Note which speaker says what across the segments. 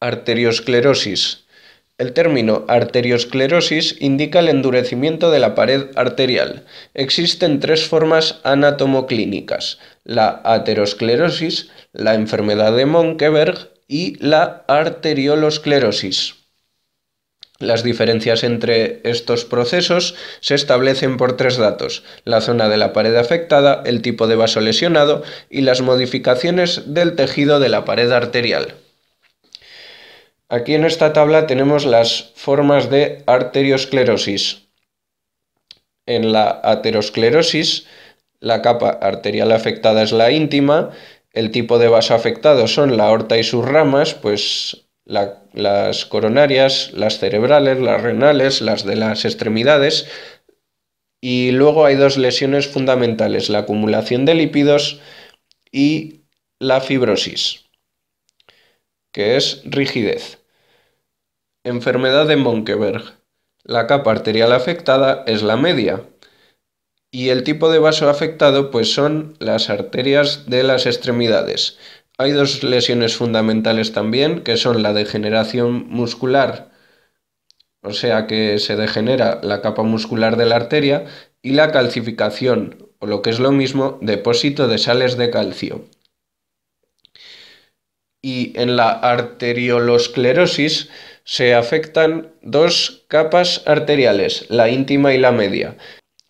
Speaker 1: Arteriosclerosis. El término arteriosclerosis indica el endurecimiento de la pared arterial. Existen tres formas anatomoclínicas: la aterosclerosis, la enfermedad de Monkeberg y la arteriolosclerosis. Las diferencias entre estos procesos se establecen por tres datos: la zona de la pared afectada, el tipo de vaso lesionado y las modificaciones del tejido de la pared arterial. Aquí en esta tabla tenemos las formas de arteriosclerosis. En la aterosclerosis, la capa arterial afectada es la íntima, el tipo de vaso afectado son la aorta y sus ramas, pues las coronarias, las cerebrales, las renales, las de las extremidades. Y luego hay dos lesiones fundamentales, la acumulación de lípidos y la fibrosis, que es rigidez. Enfermedad de Monkeberg. La capa arterial afectada es la media, y el tipo de vaso afectado pues son las arterias de las extremidades. Hay dos lesiones fundamentales también, que son la degeneración muscular, o sea que se degenera la capa muscular de la arteria, y la calcificación, o lo que es lo mismo, depósito de sales de calcio. Y en la arteriolosclerosis se afectan dos capas arteriales, la íntima y la media.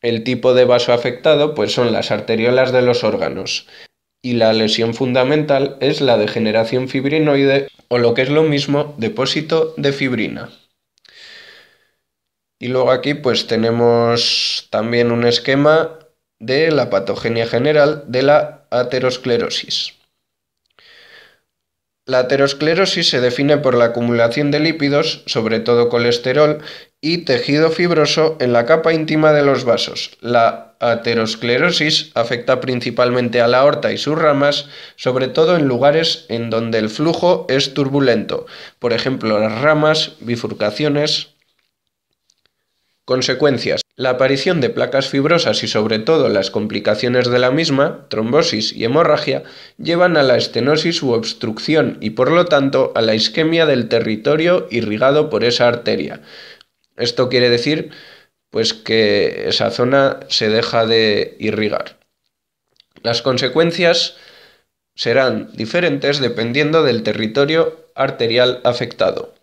Speaker 1: El tipo de vaso afectado pues son las arteriolas de los órganos y la lesión fundamental es la degeneración fibrinoide o lo que es lo mismo depósito de fibrina. Y luego aquí pues tenemos también un esquema de la patogenia general de la aterosclerosis. La aterosclerosis se define por la acumulación de lípidos, sobre todo colesterol, y tejido fibroso en la capa íntima de los vasos. La aterosclerosis afecta principalmente a la aorta y sus ramas, sobre todo en lugares en donde el flujo es turbulento, por ejemplo las ramas, bifurcaciones. Consecuencias. La aparición de placas fibrosas y sobre todo las complicaciones de la misma, trombosis y hemorragia, llevan a la estenosis u obstrucción y por lo tanto a la isquemia del territorio irrigado por esa arteria. Esto quiere decir pues que esa zona se deja de irrigar. Las consecuencias serán diferentes dependiendo del territorio arterial afectado.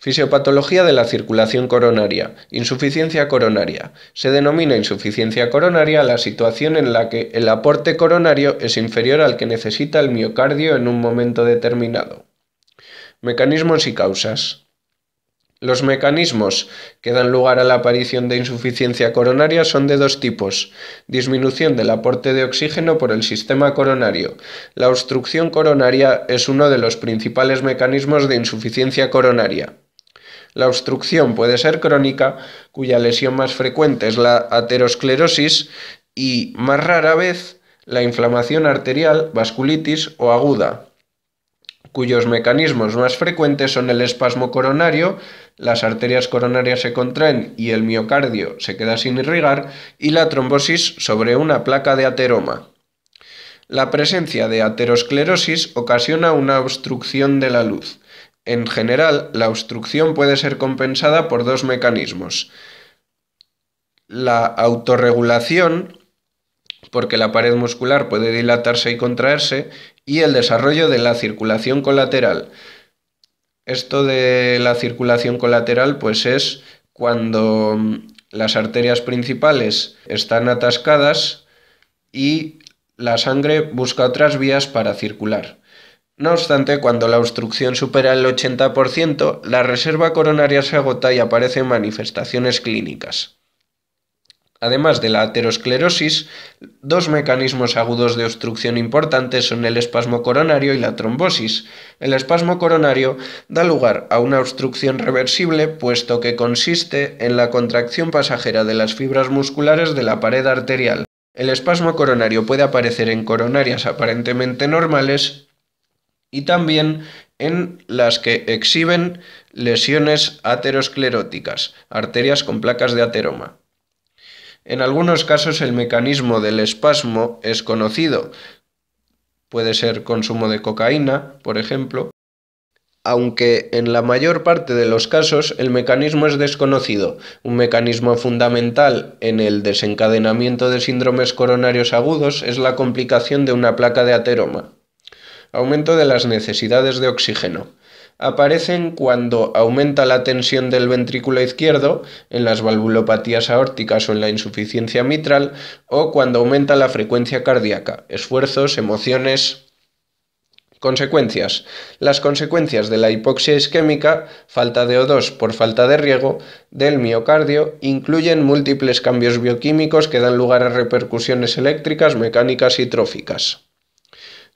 Speaker 1: Fisiopatología de la circulación coronaria. Insuficiencia coronaria. Se denomina insuficiencia coronaria la situación en la que el aporte coronario es inferior al que necesita el miocardio en un momento determinado. Mecanismos y causas. Los mecanismos que dan lugar a la aparición de insuficiencia coronaria son de dos tipos. Disminución del aporte de oxígeno por el sistema coronario. La obstrucción coronaria es uno de los principales mecanismos de insuficiencia coronaria. La obstrucción puede ser crónica, cuya lesión más frecuente es la aterosclerosis y más rara vez la inflamación arterial, vasculitis o aguda, cuyos mecanismos más frecuentes son el espasmo coronario, las arterias coronarias se contraen y el miocardio se queda sin irrigar, y la trombosis sobre una placa de ateroma. La presencia de aterosclerosis ocasiona una obstrucción de la luz. En general, la obstrucción puede ser compensada por dos mecanismos. La autorregulación, porque la pared muscular puede dilatarse y contraerse, y el desarrollo de la circulación colateral. Esto de la circulación colateral pues es cuando las arterias principales están atascadas y la sangre busca otras vías para circular. No obstante, cuando la obstrucción supera el 80%, la reserva coronaria se agota y aparecen manifestaciones clínicas. Además de la aterosclerosis, dos mecanismos agudos de obstrucción importantes son el espasmo coronario y la trombosis. El espasmo coronario da lugar a una obstrucción reversible puesto que consiste en la contracción pasajera de las fibras musculares de la pared arterial. El espasmo coronario puede aparecer en coronarias aparentemente normales y también en las que exhiben lesiones ateroscleróticas, arterias con placas de ateroma. En algunos casos el mecanismo del espasmo es conocido. Puede ser consumo de cocaína, por ejemplo, aunque en la mayor parte de los casos el mecanismo es desconocido. Un mecanismo fundamental en el desencadenamiento de síndromes coronarios agudos es la complicación de una placa de ateroma. Aumento de las necesidades de oxígeno. Aparecen cuando aumenta la tensión del ventrículo izquierdo, en las valvulopatías aórticas o en la insuficiencia mitral, o cuando aumenta la frecuencia cardíaca, esfuerzos, emociones, Consecuencias. Las consecuencias de la hipoxia isquémica, falta de O2 por falta de riego, del miocardio, incluyen múltiples cambios bioquímicos que dan lugar a repercusiones eléctricas, mecánicas y tróficas.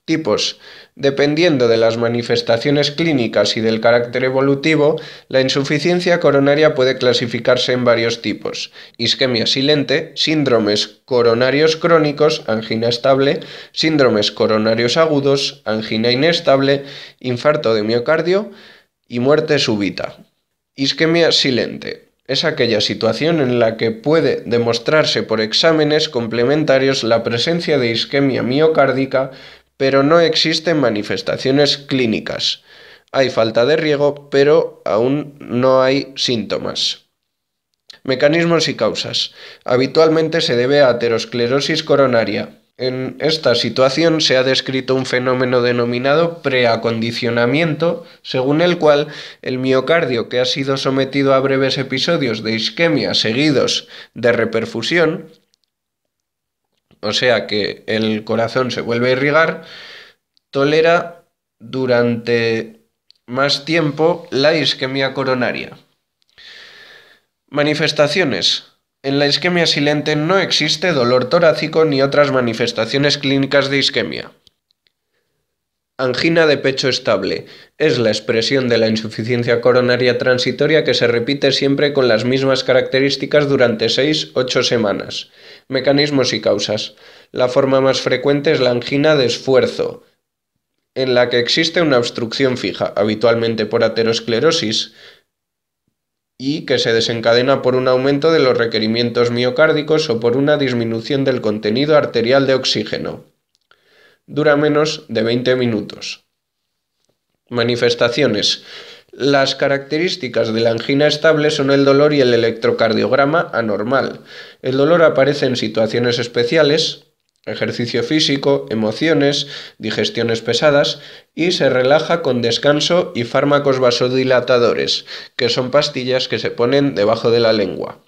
Speaker 1: Tipos. Dependiendo de las manifestaciones clínicas y del carácter evolutivo, la insuficiencia coronaria puede clasificarse en varios tipos. Isquemia silente, síndromes coronarios crónicos, angina estable, síndromes coronarios agudos, angina inestable, infarto de miocardio y muerte súbita. Isquemia silente. Es aquella situación en la que puede demostrarse por exámenes complementarios la presencia de isquemia miocárdica pero no existen manifestaciones clínicas. Hay falta de riego, pero aún no hay síntomas. Mecanismos y causas. Habitualmente se debe a aterosclerosis coronaria. En esta situación se ha descrito un fenómeno denominado preacondicionamiento, según el cual el miocardio que ha sido sometido a breves episodios de isquemia seguidos de reperfusión o sea que el corazón se vuelve a irrigar, tolera durante más tiempo la isquemia coronaria. Manifestaciones. En la isquemia silente no existe dolor torácico ni otras manifestaciones clínicas de isquemia. Angina de pecho estable. Es la expresión de la insuficiencia coronaria transitoria que se repite siempre con las mismas características durante 6-8 semanas. Mecanismos y causas. La forma más frecuente es la angina de esfuerzo, en la que existe una obstrucción fija, habitualmente por aterosclerosis, y que se desencadena por un aumento de los requerimientos miocárdicos o por una disminución del contenido arterial de oxígeno dura menos de 20 minutos. Manifestaciones. Las características de la angina estable son el dolor y el electrocardiograma anormal. El dolor aparece en situaciones especiales, ejercicio físico, emociones, digestiones pesadas y se relaja con descanso y fármacos vasodilatadores, que son pastillas que se ponen debajo de la lengua.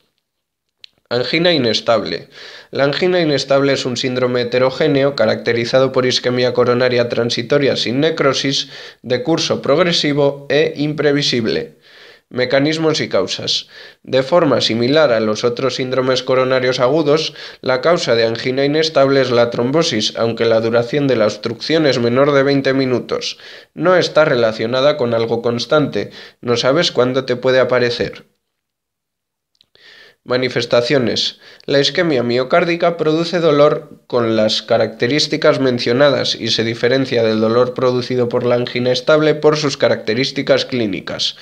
Speaker 1: Angina inestable. La angina inestable es un síndrome heterogéneo caracterizado por isquemia coronaria transitoria sin necrosis, de curso progresivo e imprevisible. Mecanismos y causas. De forma similar a los otros síndromes coronarios agudos, la causa de angina inestable es la trombosis, aunque la duración de la obstrucción es menor de 20 minutos. No está relacionada con algo constante, no sabes cuándo te puede aparecer. Manifestaciones. La isquemia miocárdica produce dolor con las características mencionadas y se diferencia del dolor producido por la angina estable por sus características clínicas.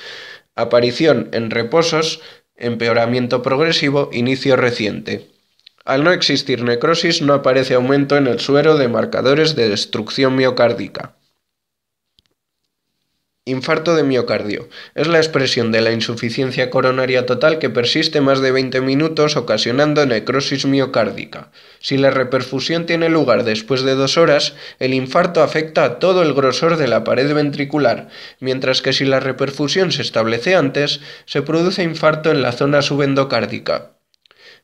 Speaker 1: Aparición en reposos, empeoramiento progresivo, inicio reciente. Al no existir necrosis no aparece aumento en el suero de marcadores de destrucción miocárdica. Infarto de miocardio. Es la expresión de la insuficiencia coronaria total que persiste más de 20 minutos ocasionando necrosis miocárdica. Si la reperfusión tiene lugar después de dos horas, el infarto afecta a todo el grosor de la pared ventricular, mientras que si la reperfusión se establece antes, se produce infarto en la zona subendocárdica.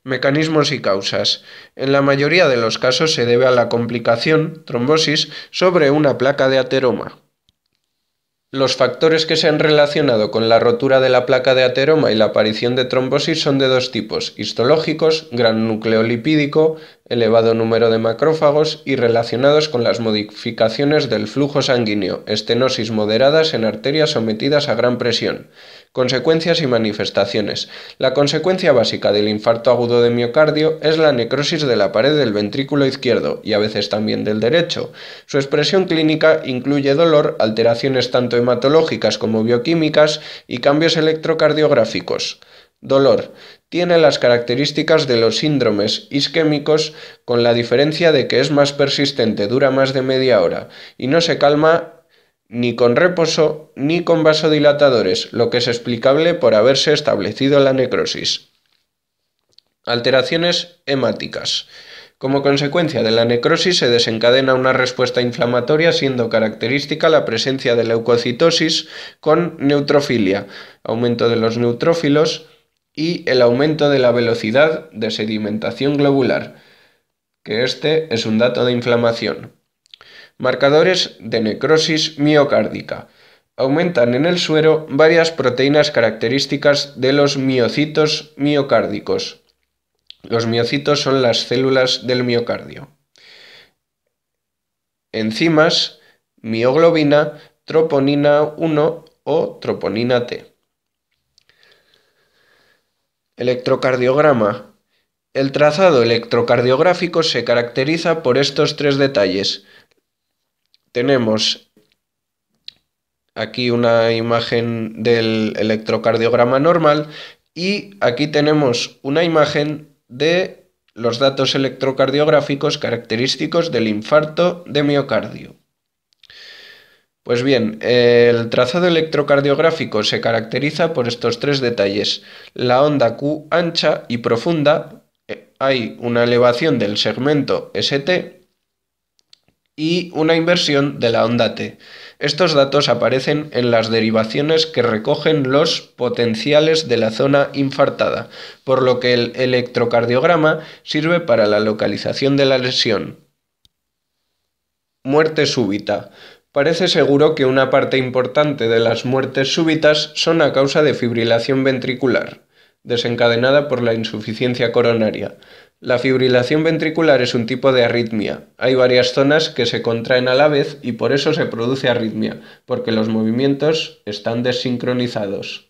Speaker 1: Mecanismos y causas. En la mayoría de los casos se debe a la complicación, trombosis, sobre una placa de ateroma. Los factores que se han relacionado con la rotura de la placa de ateroma y la aparición de trombosis son de dos tipos, histológicos, gran núcleo lipídico, elevado número de macrófagos y relacionados con las modificaciones del flujo sanguíneo, estenosis moderadas en arterias sometidas a gran presión. Consecuencias y manifestaciones. La consecuencia básica del infarto agudo de miocardio es la necrosis de la pared del ventrículo izquierdo y a veces también del derecho. Su expresión clínica incluye dolor, alteraciones tanto hematológicas como bioquímicas y cambios electrocardiográficos. Dolor. Tiene las características de los síndromes isquémicos con la diferencia de que es más persistente, dura más de media hora y no se calma ni con reposo ni con vasodilatadores, lo que es explicable por haberse establecido la necrosis. Alteraciones hemáticas. Como consecuencia de la necrosis se desencadena una respuesta inflamatoria siendo característica la presencia de leucocitosis con neutrofilia, aumento de los neutrófilos y el aumento de la velocidad de sedimentación globular, que este es un dato de inflamación. Marcadores de necrosis miocárdica. Aumentan en el suero varias proteínas características de los miocitos miocárdicos, los miocitos son las células del miocardio. Enzimas, mioglobina, troponina 1 o troponina T. Electrocardiograma. El trazado electrocardiográfico se caracteriza por estos tres detalles. Tenemos aquí una imagen del electrocardiograma normal y aquí tenemos una imagen de los datos electrocardiográficos característicos del infarto de miocardio. Pues bien, el trazado electrocardiográfico se caracteriza por estos tres detalles. La onda Q ancha y profunda, eh, hay una elevación del segmento ST y una inversión de la onda T. Estos datos aparecen en las derivaciones que recogen los potenciales de la zona infartada, por lo que el electrocardiograma sirve para la localización de la lesión. Muerte súbita. Parece seguro que una parte importante de las muertes súbitas son a causa de fibrilación ventricular, desencadenada por la insuficiencia coronaria. La fibrilación ventricular es un tipo de arritmia. Hay varias zonas que se contraen a la vez y por eso se produce arritmia, porque los movimientos están desincronizados.